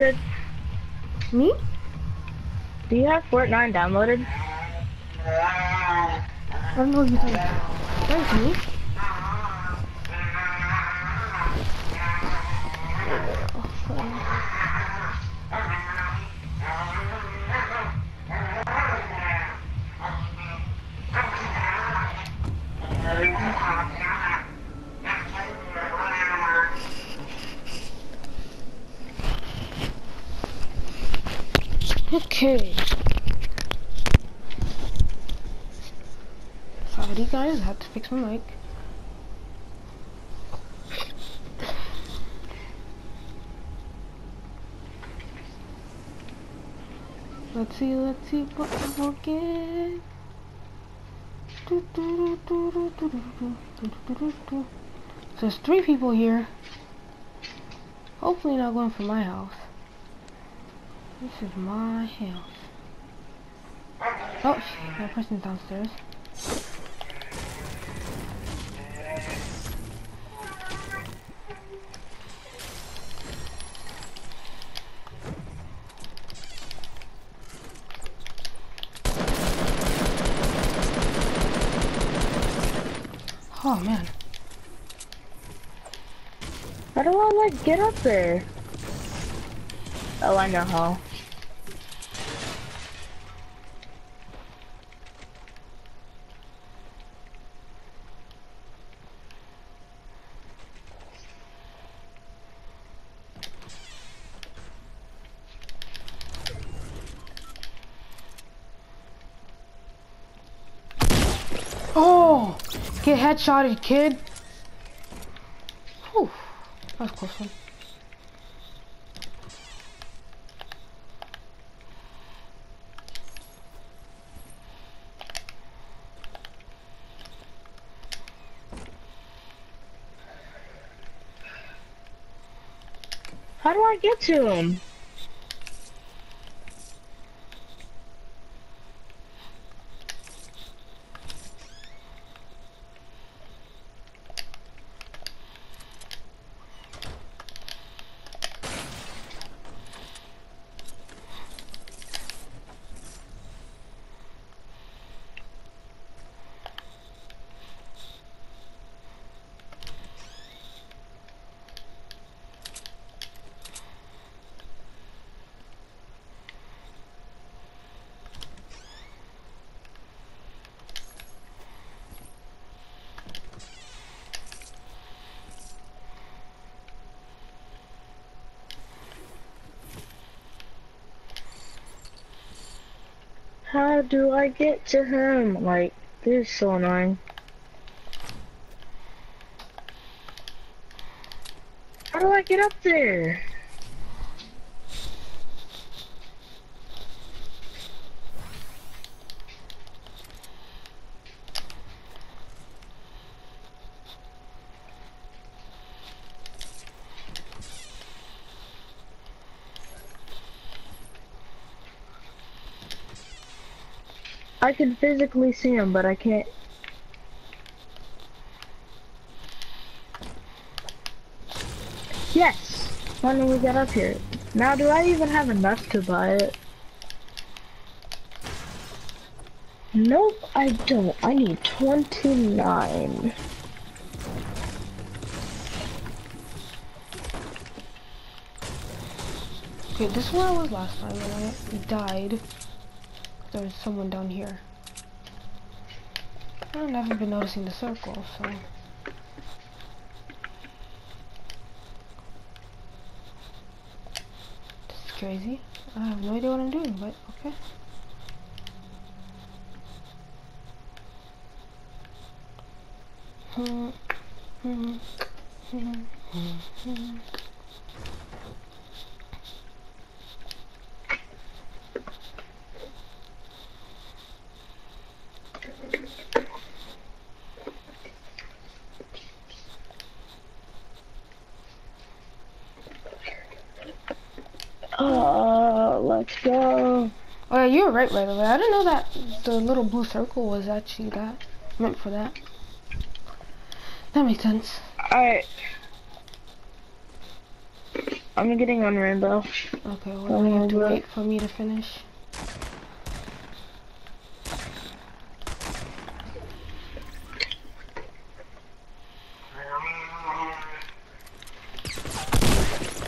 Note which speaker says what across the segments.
Speaker 1: Me?
Speaker 2: Do you have Fortnite downloaded?
Speaker 1: I don't know what you're talking about. Me. Okay. Sorry guys, I have to fix my mic. Let's see, let's see what we'll get. There's three people here. Hopefully not going for my house. This is my house. Oh, that person's downstairs. Oh man.
Speaker 2: How do I like get up there? Oh, I know how.
Speaker 1: Oh! Get headshotted, kid. Whew. That was close one.
Speaker 2: How do I get to him? How do I get to him? Like, this is so annoying. How do I get up there? I can physically see him, but I can't. Yes! Finally we get up here. Now, do I even have enough to buy it? Nope, I don't. I need 29.
Speaker 1: Okay, this is where I was last time when I died. There's someone down here. I've never been noticing the circle, so. This is crazy. I have no idea what I'm doing, but okay. Hmm. Hmm. Hmm. Hmm.
Speaker 2: Uh, let's go.
Speaker 1: Oh yeah, you were right, by the way. I didn't know that the little blue circle was actually that meant for that. That makes sense.
Speaker 2: Alright. I'm getting on rainbow.
Speaker 1: Okay, well, then you have to
Speaker 2: Oh,
Speaker 1: wait for me to finish.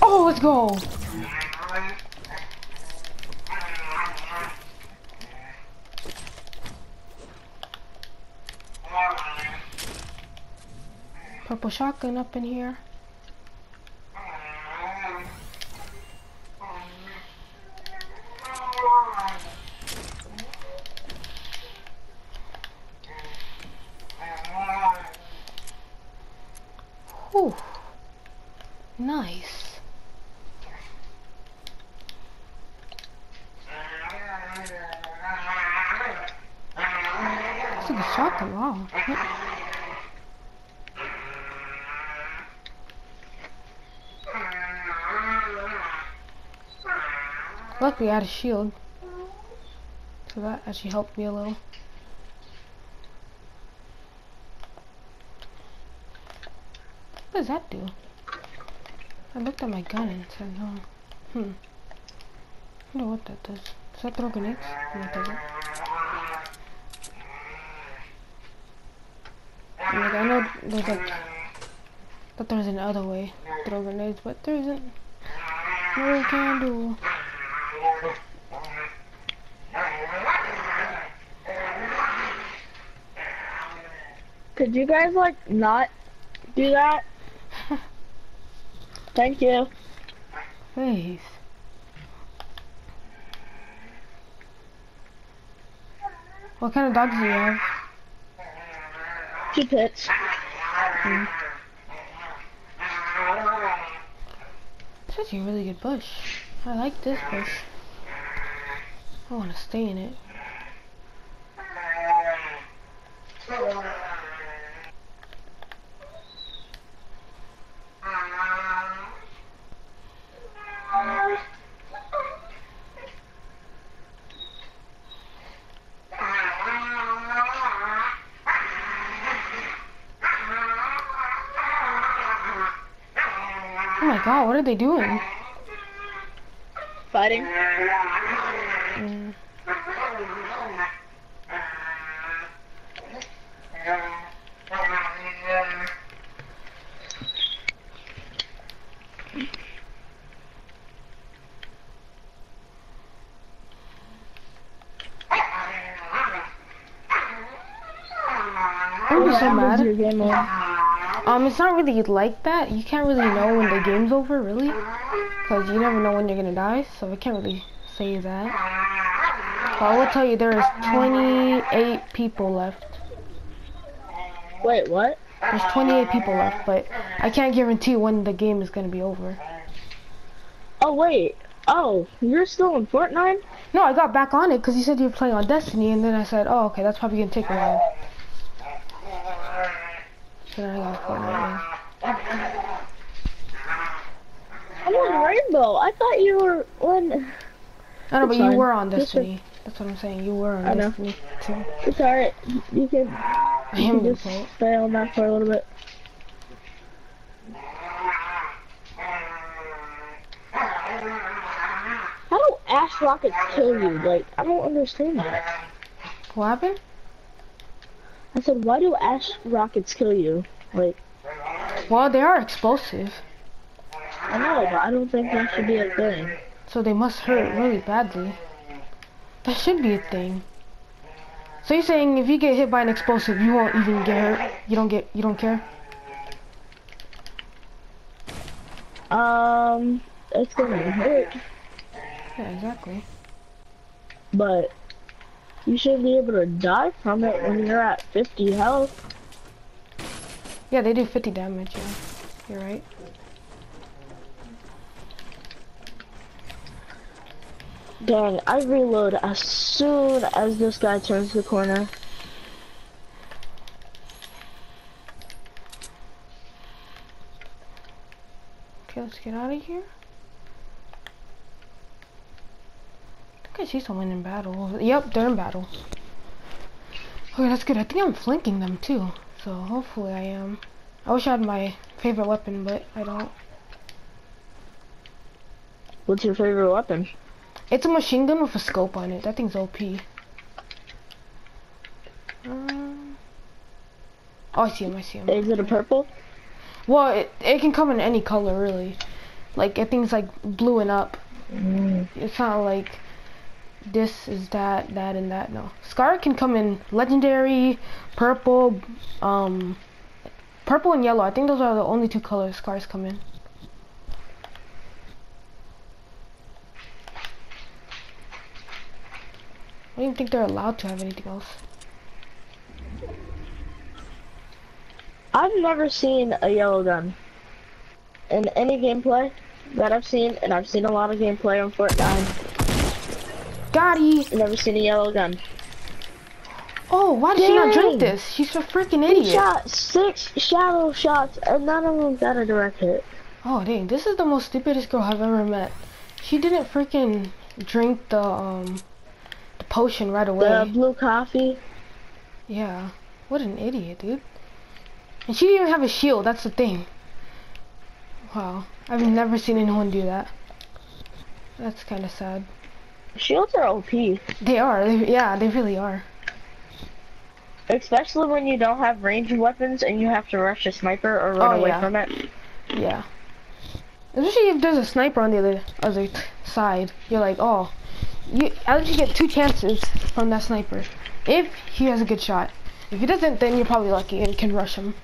Speaker 1: Oh, let's go! Purple shotgun up in here. Whew. Nice. It's a good shotgun, wow. Luckily I had a shield. So that actually helped me a little. What does that do? I looked at my gun and said no. Hmm. I wonder what that does. Does that throw grenades? No, it doesn't. Like, I know there's like... But there's another way to throw grenades, but there isn't. No we can do.
Speaker 2: Could you guys like not do that? Thank you.
Speaker 1: Please. What kind of dogs do you have?
Speaker 2: Two pits. Hmm.
Speaker 1: It's actually a really good bush. I like this bush. I want to stay in it. Oh my god, what are they doing?
Speaker 2: Fighting.
Speaker 1: Mm. I'm just so
Speaker 2: What was your
Speaker 1: mad.
Speaker 2: game mode?
Speaker 1: Um, it's not really like that. You can't really know when the game's over, really. Because you never know when you're gonna die, so I can't really say that. But I will tell you, there is 28 people left.
Speaker 2: Wait, what?
Speaker 1: There's 28 people left, but I can't guarantee when the game is gonna be over.
Speaker 2: Oh wait. Oh, you're still in Fortnite?
Speaker 1: No, I got back on it because you said you were playing on Destiny, and then I said, oh, okay, that's probably gonna take a while. I got Fortnite.
Speaker 2: I'm on Rainbow. I thought you were on.
Speaker 1: I know, but
Speaker 2: It's
Speaker 1: you were on Destiny. That's what I'm saying. You were on
Speaker 2: I know.
Speaker 1: Destiny too.
Speaker 2: It's alright. You can,
Speaker 1: I
Speaker 2: you
Speaker 1: am
Speaker 2: can just stay on that for a little bit. How do ash rockets kill you? Like, I don't understand that.
Speaker 1: What happened?
Speaker 2: I said, why do ash rockets kill you? Like,
Speaker 1: Well, they are explosive,
Speaker 2: I know, but I don't think that should be a thing.
Speaker 1: so they must hurt really badly. That should be a thing. So you're saying if you get hit by an explosive, you won't even get hurt? You don't get, you don't care?
Speaker 2: Um, it's gonna hurt,
Speaker 1: Yeah, exactly.
Speaker 2: but you should be able to die from it when you're at 50 health.
Speaker 1: Yeah, they do 50 damage. Yeah, you're right.
Speaker 2: Dang, I reload as soon as this guy turns the corner.
Speaker 1: Okay, let's get out of here. I think I see someone in battle. Yep, they're in battle. Okay, that's good. I think I'm flanking them too. So hopefully I am. I wish I had my favorite weapon, but I don't.
Speaker 2: What's your favorite weapon?
Speaker 1: It's a machine gun with a scope on it. That thing's OP. Um, oh, I see him. I see him.
Speaker 2: Is it a purple?
Speaker 1: Well, it, it can come in any color, really. Like, I think it's like blue and up.
Speaker 2: Mm.
Speaker 1: It's not like this is that, that, and that. No. Scar can come in legendary, purple, um, purple and yellow. I think those are the only two colors Scars come in. I don't think they're allowed to have anything else.
Speaker 2: I've never seen a yellow gun in any gameplay that I've seen, and I've seen a lot of gameplay on Fortnite.
Speaker 1: Gotti!
Speaker 2: I've never seen a yellow gun.
Speaker 1: Oh, why did she not drink this? She's a freaking idiot.
Speaker 2: He shot six shadow shots, and none of them got a direct hit.
Speaker 1: Oh dang, this is the most stupidest girl I've ever met. She didn't freaking drink the um the potion right away.
Speaker 2: The blue coffee.
Speaker 1: Yeah. What an idiot, dude. And she didn't even have a shield, that's the thing. Wow. I've never seen anyone do that. That's kind of sad.
Speaker 2: Shields are OP,
Speaker 1: They are. They, yeah, they really are.
Speaker 2: especially when you don't have ranged weapons and you have to rush a sniper or run
Speaker 1: Oh,
Speaker 2: away
Speaker 1: yeah.
Speaker 2: from it.
Speaker 1: Yeah. Especially if there's a sniper on the other other side. You're like, oh, you at least you get two chances from that sniper. If he has a good shot. If he doesn't, then you're probably lucky and can rush him.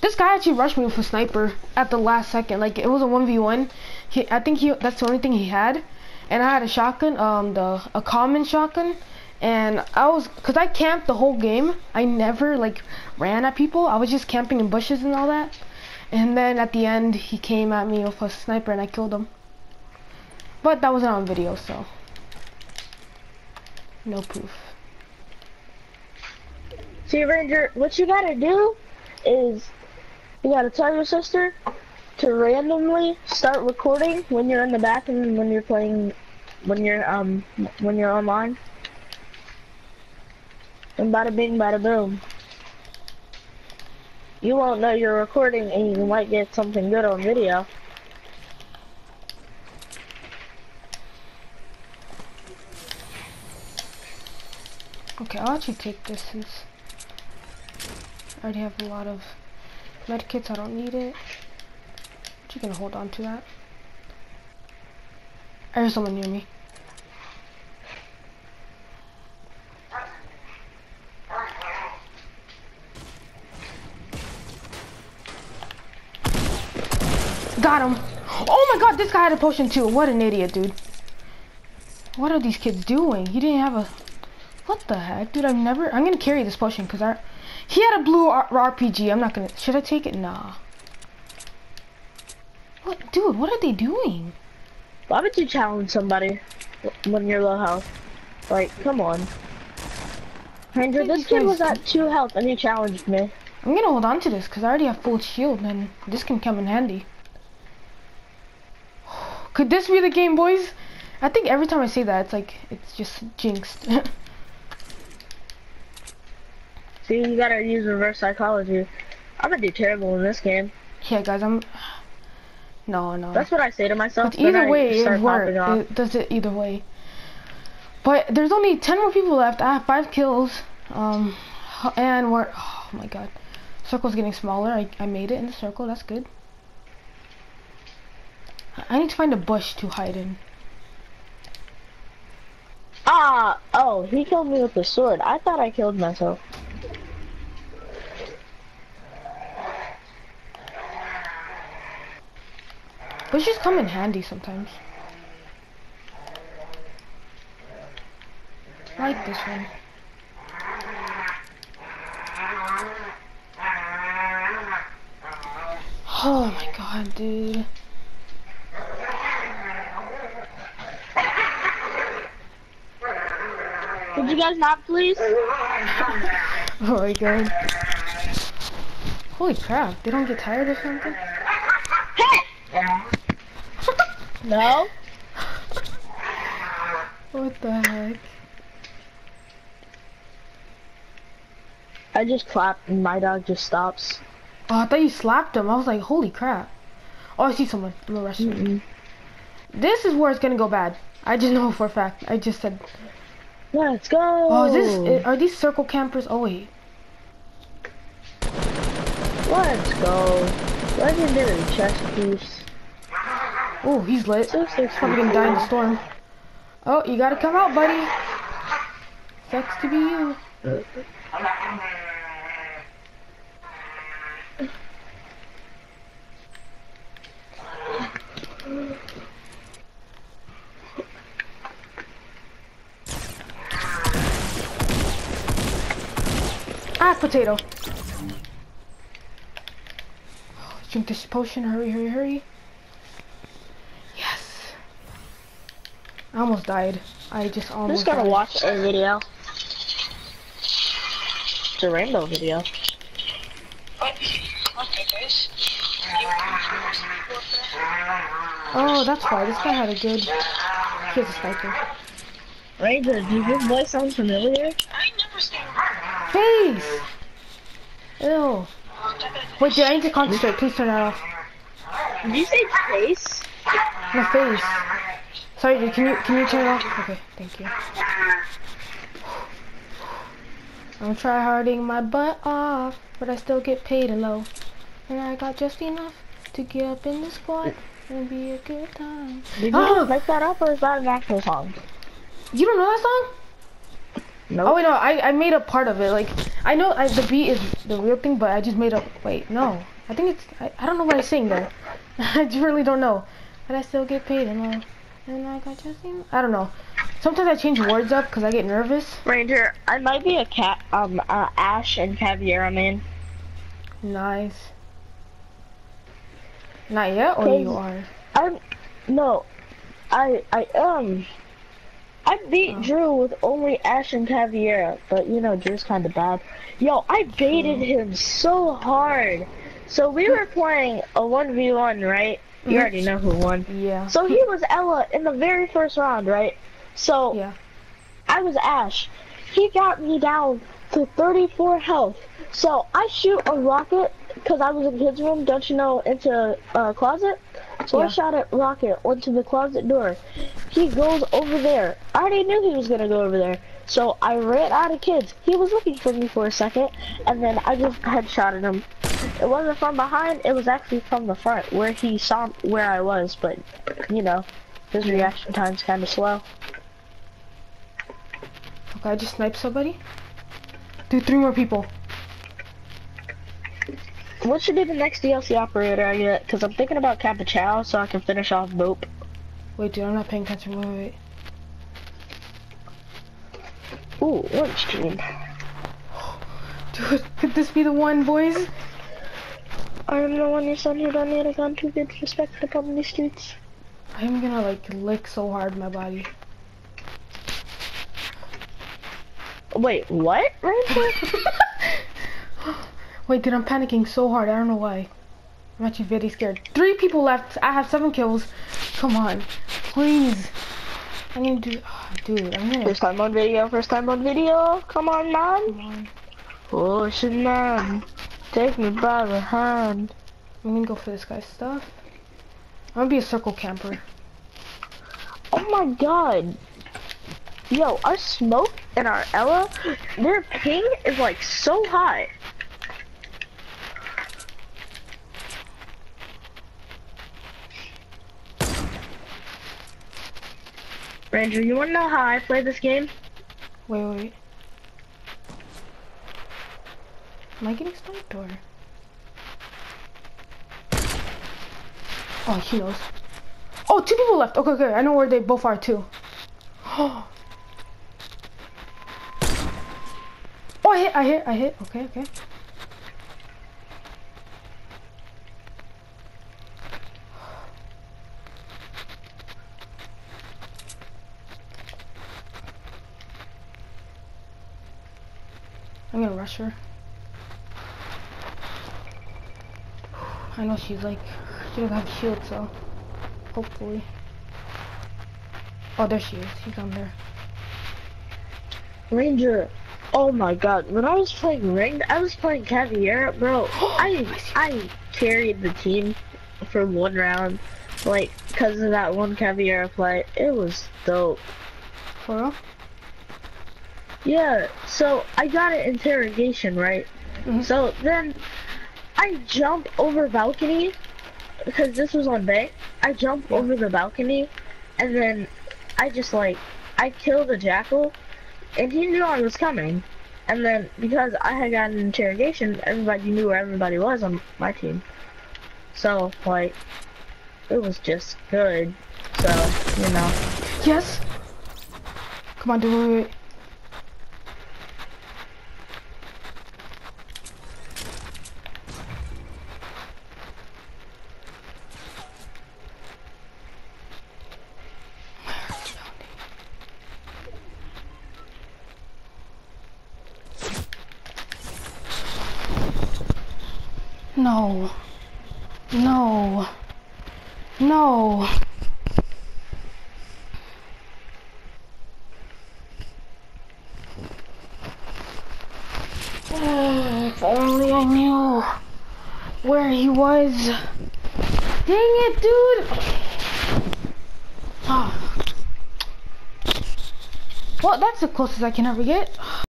Speaker 1: This guy actually rushed me with a sniper at the last second. Like it was a one v one. He, I think he that's the only thing he had, and I had a shotgun, um, the a common shotgun, and I was cause I camped the whole game. I never like ran at people. I was just camping in bushes and all that. And then at the end, he came at me with a sniper and I killed him. But that wasn't on video, so. No proof.
Speaker 2: See, Ranger, what you gotta do is you gotta tell your sister to randomly start recording when you're in the bathroom and when you're playing, when you're um when you're online. And bada bing, bada boom. You won't know you're recording, and you might get something good on video.
Speaker 1: Okay, I'll actually take this since I already have a lot of medkits. I don't need it. Just gonna hold on to that. I hear someone near me. Got him. Oh my god, this guy had a potion too. What an idiot, dude. What are these kids doing? He didn't have a... What the heck? Dude, I've never... I'm gonna carry this potion because I... He had a blue R RPG. I'm not gonna... Should I take it? Nah. What? Dude, what are they doing?
Speaker 2: Why would you challenge somebody when you're low health? Like, come on. Ranger, this kid was at two health and he challenged me.
Speaker 1: I'm gonna hold on to this because I already have full shield and this can come in handy. Could this be the game, boys? I think every time I say that, it's like, it's just jinxed.
Speaker 2: See, you gotta use reverse psychology. I'm gonna do terrible in this game.
Speaker 1: yeah, guys, I'm... No, no.
Speaker 2: That's what I say to myself.
Speaker 1: But either way, it worked. It does it either way. But there's only 10 more people left. I have 5 kills. Um, and we're... Oh my god. Circle's getting smaller. I, I made it in the circle. That's good. I need to find a bush to hide in.
Speaker 2: Ah, oh, he killed me with the sword. I thought I killed myself.
Speaker 1: Bushes come in handy sometimes. Like this one. Oh my god, dude.
Speaker 2: Would you guys not please?
Speaker 1: Oh my god. Holy crap, they don't get tired or something?
Speaker 2: No?
Speaker 1: What the heck?
Speaker 2: I just clapped and my dog just stops.
Speaker 1: Oh, I thought you slapped him. I was like, holy crap. Oh, I see someone. I'm gonna rush.
Speaker 2: Mm-mm.
Speaker 1: This is where it's gonna go bad. I just know for a fact. I just said.
Speaker 2: Let's go.
Speaker 1: Oh, is this? Are these circle campers? Oh wait.
Speaker 2: Let's go. Legendary chest piece.
Speaker 1: Oh, he's lit. Probably gonna die in the storm. Oh, you gotta come out, buddy. Sucks to be you. Ah, potato. Drink this potion. Hurry, hurry, hurry. Yes. I almost died. I just almost.
Speaker 2: I'm
Speaker 1: almost
Speaker 2: just gotta
Speaker 1: died.
Speaker 2: watch a video. It's a rainbow video.
Speaker 1: Oh, that's why. This guy had a good... He has a sniper.
Speaker 2: Ranger, does your voice sound familiar?
Speaker 1: Face! Ew. Wait, dude, I need to concentrate. Please turn that off.
Speaker 2: Did you say face?
Speaker 1: My face. Sorry, dude, can you can you turn it off? Okay, thank you. I'm try harding my butt off, but I still get paid and low. And I got just enough to get up in the spot and be a good time.
Speaker 2: Did you
Speaker 1: oh!
Speaker 2: just make that up or is that an actual song?
Speaker 1: You don't know that song?
Speaker 2: No.
Speaker 1: Oh wait, no, I, I made up part of it. Like I know I, the beat is the real thing, but I just made up. Wait, no, I think it's I, I don't know what I sing there. I really don't know. But I still get paid and all. And I got. I don't know. Sometimes I change words up because I get nervous.
Speaker 2: Ranger, I might be a cat, um, uh, Ash and Caviar, I mean.
Speaker 1: Nice. Not yet, or you are?
Speaker 2: I'm, no, I, I, um, I beat
Speaker 1: Oh.
Speaker 2: Drew with only Ash and Caviar, but you know, Drew's kind of bad. Yo, I baited him so hard. So we were playing a 1v1, right? You already know who won.
Speaker 1: Yeah.
Speaker 2: So he was Ela in the very first round, right? So
Speaker 1: Yeah.
Speaker 2: I was Ash. He got me down to 34 health. So I shoot a rocket because I was in his room, don't you know, into a closet. So I shot a rocket onto the closet door. He goes over there. I already knew he was gonna go over there. So I ran out of kids. He was looking for me for a second, and then I just headshotted him. It wasn't from behind. It was actually from the front, where he saw where I was. But you know, his reaction time's kind of slow.
Speaker 1: Okay, I just sniped somebody. Do three more people.
Speaker 2: What should be the next DLC operator I get? Because I'm thinking about Capitão so I can finish off Boop.
Speaker 1: Wait, dude, I'm not paying attention. Wait, wait, wait.
Speaker 2: Ooh, orange team.
Speaker 1: Dude, could this be the one, boys?
Speaker 2: I am the one your son who don't need a gun to get respect the streets.
Speaker 1: I'm gonna like lick so hard my body.
Speaker 2: Wait, what?
Speaker 1: Wait, dude, I'm panicking so hard. I don't know why. I'm actually very scared. Three people left. I have seven kills. Come on, please. I'm gonna do, oh, dude. I'm gonna.
Speaker 2: first time on video, first time on video. Come on, man.
Speaker 1: Come on.
Speaker 2: Ocean man. Take me by the hand.
Speaker 1: I'm gonna go for this guy's stuff. I'm gonna be a circle camper.
Speaker 2: Oh my god. Yo, our smoke and our Ela, their ping is like so high. Ranger, you wanna know how I play this game?
Speaker 1: Wait, wait. Am I getting sniped or? Oh, he knows. Oh, two people left. Okay, okay. I know where they both are too. Oh. Oh, I hit, I hit, I hit. Okay, okay. I'm gonna rush her. I know she's like, she doesn't have shield, so hopefully. Oh, there she is. She's on there.
Speaker 2: Ranger, oh my god, when I was playing Ringed, I was playing Caviar, bro. I I carried the team for one round. like, because of that one caviar play. It was dope.
Speaker 1: For real?
Speaker 2: Yeah, so I got an interrogation, right?
Speaker 1: Mhm.
Speaker 2: So then I jump over balcony because this was on Bay. I jump over the balcony and then I just like I killed the jackal and he knew I was coming. And then because I had gotten an interrogation, everybody knew where everybody was on my team. So like it was just good. So, you know.
Speaker 1: Yes. Come on, do it. No. No. No. Oh, if only I knew where he was. Dang it, dude. Ah. Well, that's the closest I can ever get.